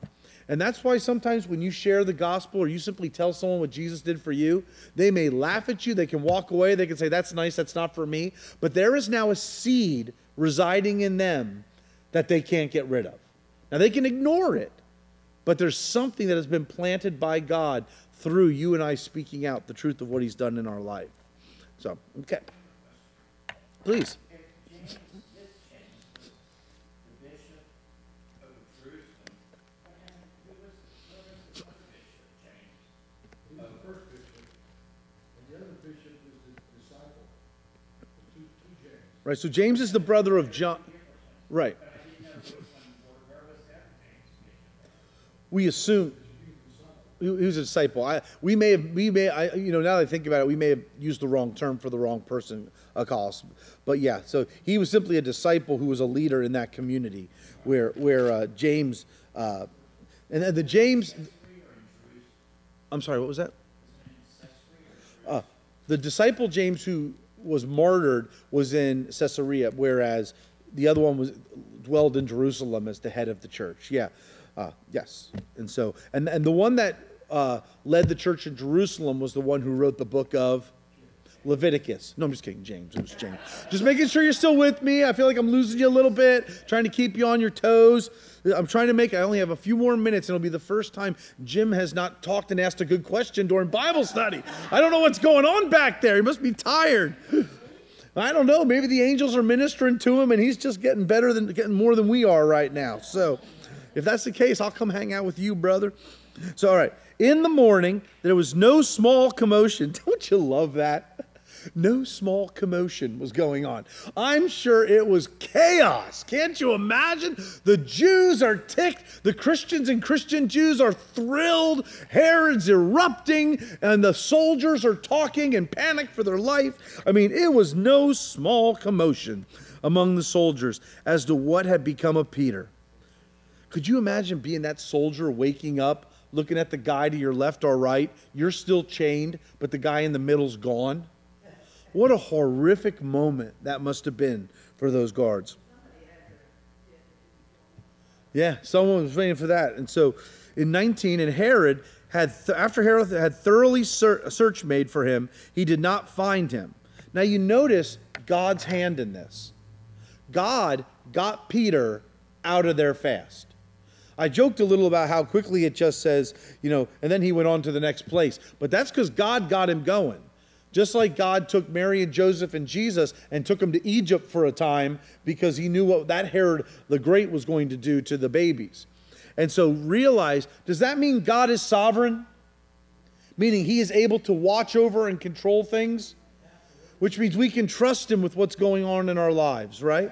S1: And that's why sometimes when you share the gospel or you simply tell someone what Jesus did for you, they may laugh at you, they can walk away, they can say, That's nice, that's not for me. But there is now a seed residing in them that they can't get rid of. Now they can ignore it, but there's something that has been planted by God through you and I speaking out the truth of what He's done in our life. So, okay. Please. Right, so James is the brother of John. Right. *laughs* we assume he was a disciple. I, we may have, we may, I, you know, now that I think about it, we may have used the wrong term for the wrong person, Akos. But yeah, so he was simply a disciple who was a leader in that community where, where uh, James, uh, and the James, I'm sorry, what was that? Uh, the disciple James who was martyred was in Caesarea, whereas the other one was dwelled in Jerusalem as the head of the church. Yeah. Uh, yes. And so, and, and the one that uh, led the church in Jerusalem was the one who wrote the book of Leviticus. No, I'm just kidding, James. It was James. Just making sure you're still with me. I feel like I'm losing you a little bit, trying to keep you on your toes. I'm trying to make, I only have a few more minutes, and it'll be the first time Jim has not talked and asked a good question during Bible study. I don't know what's going on back there. He must be tired. I don't know. Maybe the angels are ministering to him, and he's just getting better than getting more than we are right now. So, if that's the case, I'll come hang out with you, brother. So, all right. In the morning, there was no small commotion. *laughs* Don't you love that? No small commotion was going on. I'm sure it was chaos. Can't you imagine? The Jews are ticked. The Christians and Christian Jews are thrilled. Herod's erupting, and the soldiers are talking in panic for their life. I mean, it was no small commotion among the soldiers as to what had become of Peter. Could you imagine being that soldier waking up, looking at the guy to your left or right? You're still chained, but the guy in the middle's gone. What a horrific moment that must have been for those guards. Yeah, someone was waiting for that. And so in 19, and Herod had, after Herod had thoroughly search made for him, he did not find him. Now you notice God's hand in this. God got Peter out of there fast. I joked a little about how quickly it just says, you know, and then he went on to the next place. But that's because God got him going. Just like God took Mary and Joseph and Jesus and took them to Egypt for a time because he knew what that Herod the Great was going to do to the babies. And so realize, does that mean God is sovereign? Meaning he is able to watch over and control things? Which means we can trust him with what's going on in our lives, right?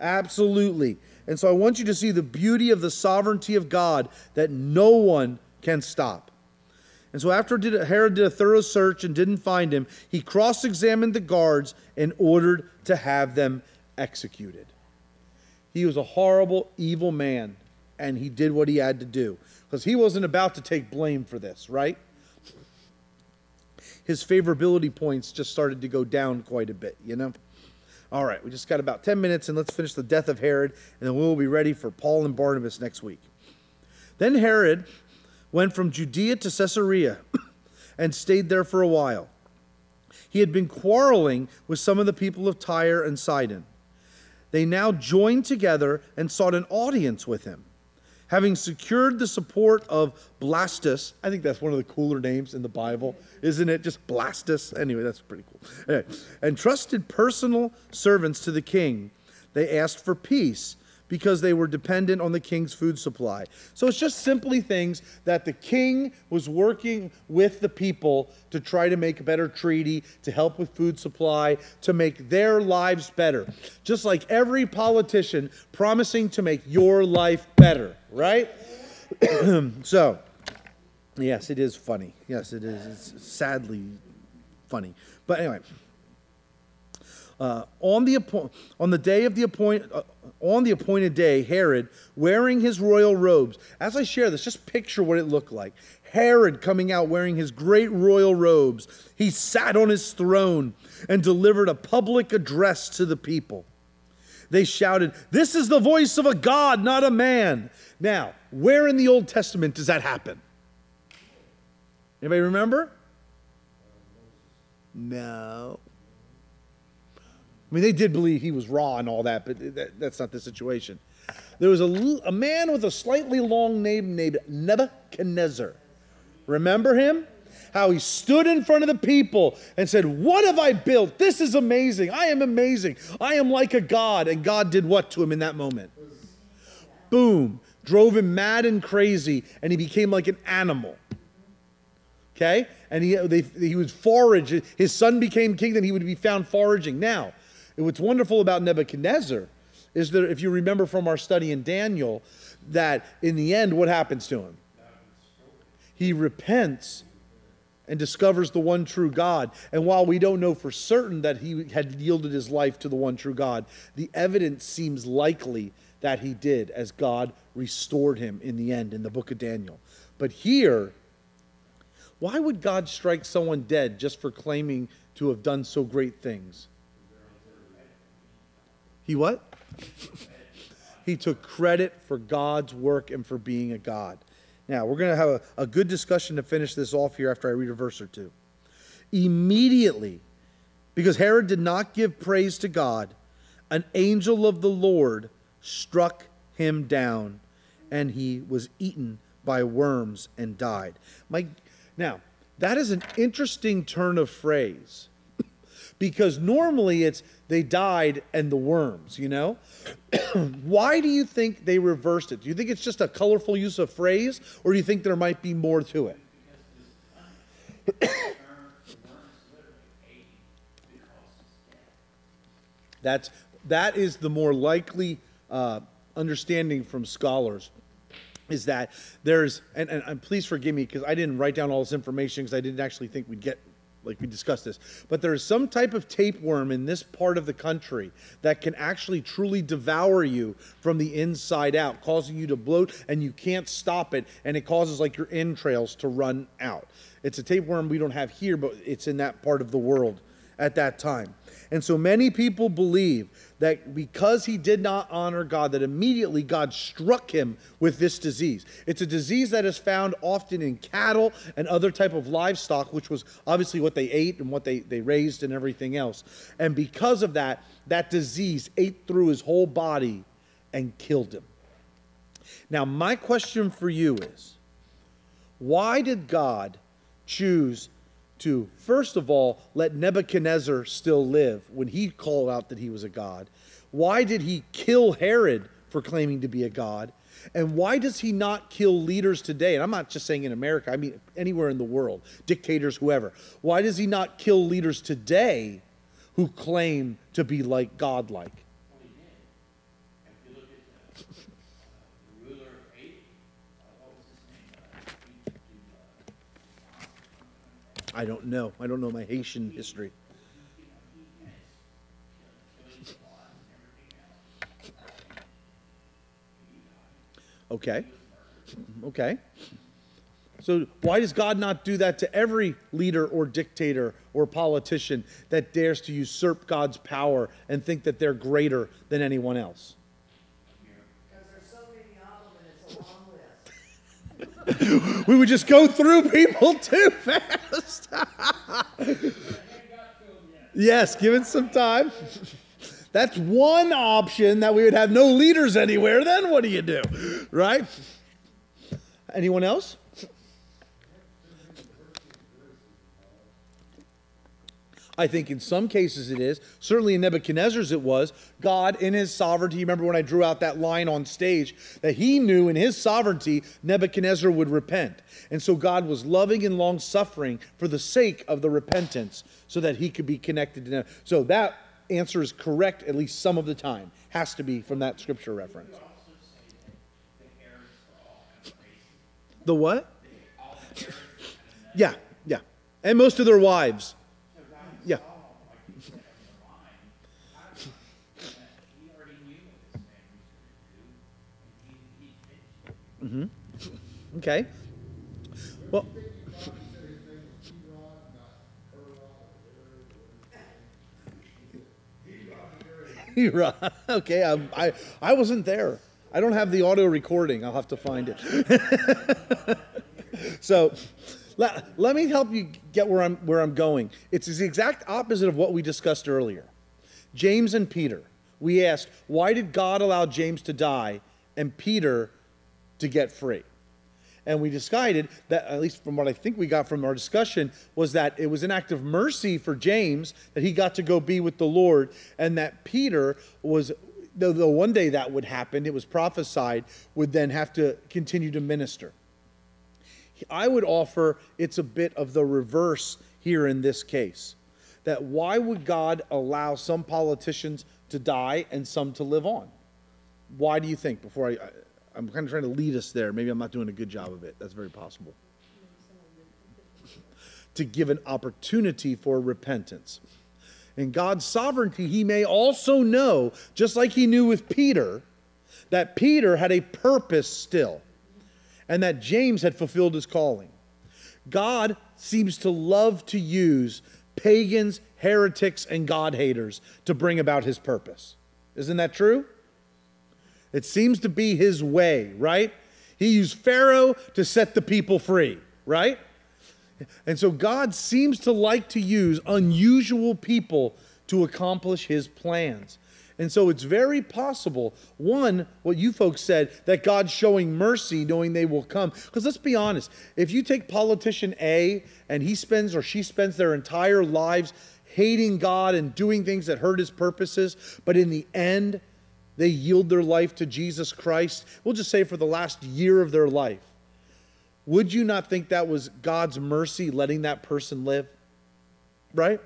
S1: Absolutely. And so I want you to see the beauty of the sovereignty of God that no one can stop. And so after Herod did a thorough search and didn't find him, he cross examined the guards and ordered to have them executed. He was a horrible, evil man, and he did what he had to do because he wasn't about to take blame for this, right? His favorability points just started to go down quite a bit, you know? All right, we just got about 10 minutes and let's finish the death of Herod, and then we'll be ready for Paul and Barnabas next week. Then Herod went from Judea to Caesarea *clears throat* and stayed there for a while. He had been quarreling with some of the people of Tyre and Sidon. They now joined together and sought an audience with him. Having secured the support of Blastus, I think that's one of the cooler names in the Bible, isn't it? Just Blastus. Anyway, that's pretty cool. Anyway, and trusted personal servants to the king, they asked for peace because they were dependent on the king's food supply. So it's just simply things that the king was working with the people to try to make a better treaty, to help with food supply, to make their lives better. Just like every politician promising to make your life better, right? *clears throat* so, yes, it is funny. Yes, it is. It's sadly funny. But anyway, uh, on the on the day of the appoint uh, on the appointed day, Herod, wearing his royal robes. As I share this, just picture what it looked like. Herod coming out wearing his great royal robes. He sat on his throne and delivered a public address to the people. They shouted, "This is the voice of a God, not a man." Now, where in the Old Testament does that happen? Anybody remember? No. I mean, they did believe he was Ra and all that, but that, that's not the situation. There was a, a man with a slightly long name named Nebuchadnezzar. Remember him? How he stood in front of the people and said, What have I built? This is amazing. I am amazing. I am like a God. And God did what to him in that moment? Boom. Drove him mad and crazy, and he became like an animal. Okay? And he, they, he would forage. His son became king, then he would be found foraging. Now, what's wonderful about Nebuchadnezzar is that if you remember from our study in Daniel, that in the end, what happens to him? He repents and discovers the one true God. And while we don't know for certain that he had yielded his life to the one true God, the evidence seems likely that he did as God restored him in the end in the book of Daniel. But here, why would God strike someone dead just for claiming to have done so great things? He what? *laughs* he took credit for God's work and for being a God. Now, we're going to have a, a good discussion to finish this off here after I read a verse or two. Immediately, because Herod did not give praise to God, an angel of the Lord struck him down, and he was eaten by worms and died. My, now, that is an interesting turn of phrase because normally it's they died and the worms, you know? *clears throat* Why do you think they reversed it? Do you think it's just a colorful use of phrase or do you think there might be more to it? That's that is the more likely uh, understanding from scholars is that there's and, and, and please forgive me because I didn't write down all this information because I didn't actually think we'd get like we discussed this. But there is some type of tapeworm in this part of the country that can actually truly devour you from the inside out, causing you to bloat and you can't stop it, and it causes like your entrails to run out. It's a tapeworm we don't have here, but it's in that part of the world at that time. And so many people believe that because he did not honor God, that immediately God struck him with this disease. It's a disease that is found often in cattle and other type of livestock, which was obviously what they ate and what they, they raised and everything else. And because of that, that disease ate through his whole body and killed him. Now, my question for you is why did God choose to, first of all, let Nebuchadnezzar still live when he called out that he was a god? Why did he kill Herod for claiming to be a god? And why does he not kill leaders today? And I'm not just saying in America, I mean anywhere in the world, dictators, whoever. Why does he not kill leaders today who claim to be like godlike? I don't know. I don't know my Haitian history. Okay. Okay. So, why does God not do that to every leader or dictator or politician that dares to usurp God's power and think that they're greater than anyone else? *laughs* we would just go through people *laughs* too fast. yes, give it some time. That's one option that we would have no leaders anywhere. Then what do you do? Right? Anyone else? I think in some cases it is. Certainly in Nebuchadnezzar's it was. God, in his sovereignty, remember when I drew out that line on stage, that he knew in his sovereignty Nebuchadnezzar would repent. And so God was loving and long suffering for the sake of the repentance so that he could be connected to them. So that answer is correct at least some of the time. Has to be from that scripture reference. The what? Yeah, yeah. And most of their wives. Mm-hmm. Okay. Well. *laughs* okay, I, I, I wasn't there. I don't have the audio recording. I'll have to find it. *laughs* so, let, let me help you get where I'm, where I'm going. It's the exact opposite of what we discussed earlier. James and Peter. We asked, why did God allow James to die and Peter to get free? And we decided that, at least from what I think we got from our discussion, was that it was an act of mercy for James that he got to go be with the Lord, and that Peter was, though one day that would happen, it was prophesied, would then have to continue to minister. I would offer it's a bit of the reverse here in this case. That why would God allow some politicians to die and some to live on? Why do you think? Before I, I I'm kind of trying to lead us there. Maybe I'm not doing a good job of it. That's very possible. *laughs* to give an opportunity for repentance. In God's sovereignty, He may also know, just like He knew with Peter, that Peter had a purpose still and that James had fulfilled his calling. God seems to love to use pagans, heretics, and God haters to bring about his purpose. Isn't that true? It seems to be his way, right? He used Pharaoh to set the people free, right? And so God seems to like to use unusual people to accomplish his plans. And so it's very possible, one, what you folks said, that God's showing mercy knowing they will come. Because let's be honest, if you take politician A and he spends or she spends their entire lives hating God and doing things that hurt his purposes, but in the end, they yield their life to Jesus Christ, we'll just say for the last year of their life, would you not think that was God's mercy letting that person live? Right?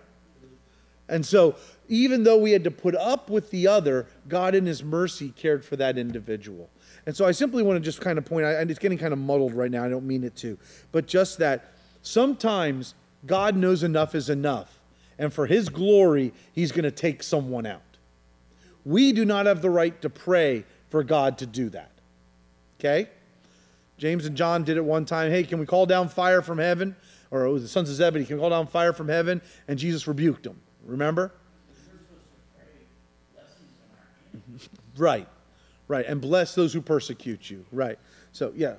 S1: And so even though we had to put up with the other, God in His mercy cared for that individual. And so I simply want to just kind of point out, and it's getting kind of muddled right now, I don't mean it to, but just that sometimes God knows enough is enough. And for His glory, He's going to take someone out. We do not have the right to pray for God to do that. Okay? James and John did it one time. Hey, can we call down fire from heaven? Or the sons of Zebedee, can call down fire from heaven? And Jesus rebuked them. Remember? *laughs* Right, right. And bless those who persecute you. Right. So, yeah.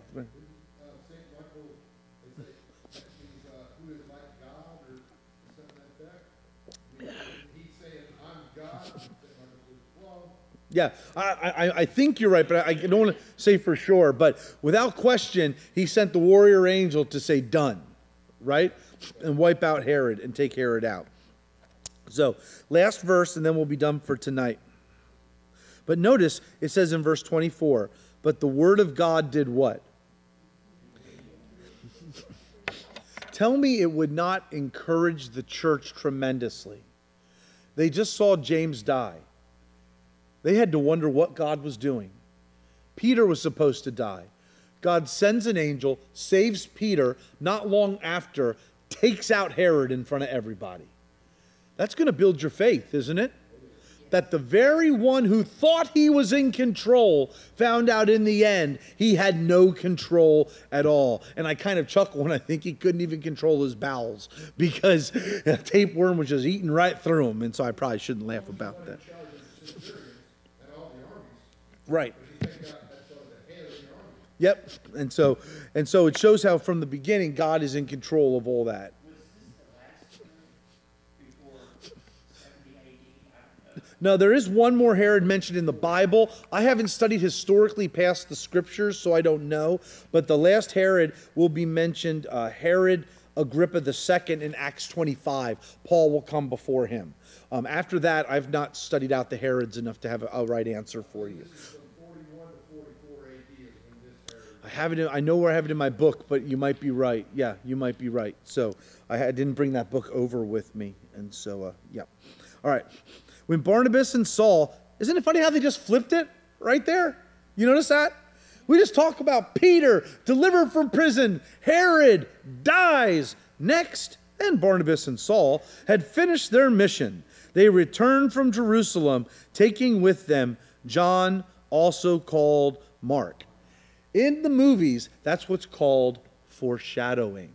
S1: Yeah, I, I, I, think you're right, but I, I don't want to say for sure. But without question, he sent the warrior angel to say, done, right? And wipe out Herod and take Herod out. So, last verse, and then we'll be done for tonight. But notice it says in verse 24, but the word of God did what? *laughs* Tell me it would not encourage the church tremendously. They just saw James die. They had to wonder what God was doing. Peter was supposed to die. God sends an angel, saves Peter, not long after, takes out Herod in front of everybody. That's going to build your faith, isn't it? that the very one who thought he was in control found out in the end he had no control at all. And I kind of chuckle when I think he couldn't even control his bowels because *laughs* a tapeworm was just eating right through him. And so I probably shouldn't laugh about that. *laughs* Right. Yep. And so and so it shows how from the beginning God is in control of all that. Now, there is one more Herod mentioned in the Bible. I haven't studied historically past the scriptures, so I don't know. But the last Herod will be mentioned uh, Herod Agrippa II in Acts 25. Paul will come before him. Um, after that, I've not studied out the Herods enough to have a, a right answer for you. I have it. In, I know where I have it in my book, but you might be right. Yeah, you might be right. So I, I didn't bring that book over with me, and so uh, yeah. All right when Barnabas and Saul, isn't it funny how they just flipped it right there? You notice that? We just talk about Peter delivered from prison, Herod dies. Next, and Barnabas and Saul had finished their mission. They returned from Jerusalem, taking with them John, also called Mark. In the movies, that's what's called foreshadowing.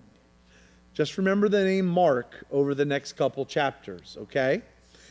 S1: Just remember the name Mark over the next couple chapters, okay?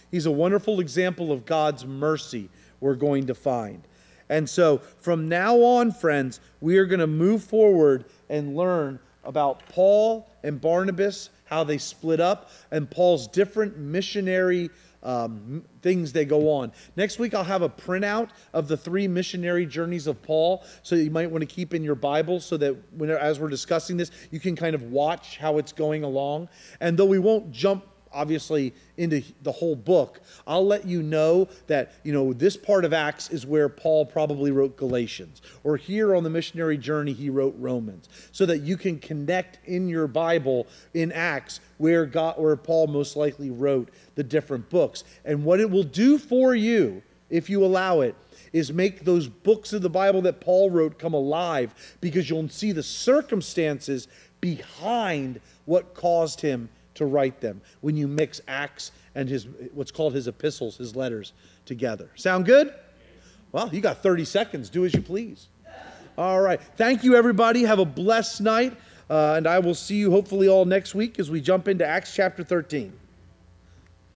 S1: He's a wonderful example of God's mercy we're going to find. And so from now on, friends, we are going to move forward and learn about Paul and Barnabas, how they split up, and Paul's different missionary um, things they go on. Next week, I'll have a printout of the three missionary journeys of Paul, so you might want to keep in your Bible, so that when, as we're discussing this, you can kind of watch how it's going along. And though we won't jump obviously into the whole book, I'll let you know that, you know, this part of Acts is where Paul probably wrote Galatians, or here on the missionary journey, he wrote Romans, so that you can connect in your Bible in Acts where, God, where Paul most likely wrote the different books. And what it will do for you if you allow it, is make those books of the Bible that Paul wrote come alive because you'll see the circumstances behind what caused him to write them when you mix Acts and his what's called his epistles, his letters together. Sound good? Well, you got 30 seconds. Do as you please. All right. Thank you, everybody. Have a blessed night. Uh, and I will see you hopefully all next week as we jump into Acts chapter 13.